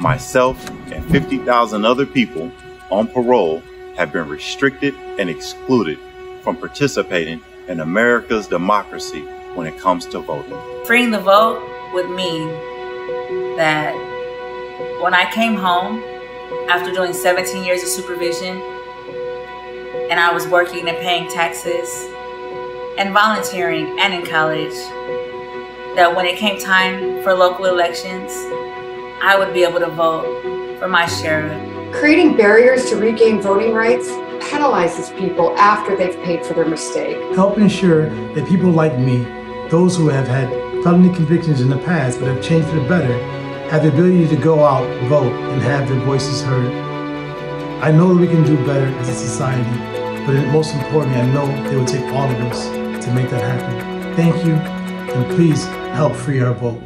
myself and 50,000 other people on parole have been restricted and excluded from participating in America's democracy when it comes to voting. Freeing the vote would mean that when I came home after doing 17 years of supervision and I was working and paying taxes and volunteering and in college, that when it came time for local elections, I would be able to vote for my sheriff. Creating barriers to regain voting rights penalizes people after they've paid for their mistake. Help ensure that people like me, those who have had felony convictions in the past but have changed for the better, have the ability to go out, vote, and have their voices heard. I know that we can do better as a society, but most importantly, I know it will take all of us to make that happen. Thank you, and please help free our vote.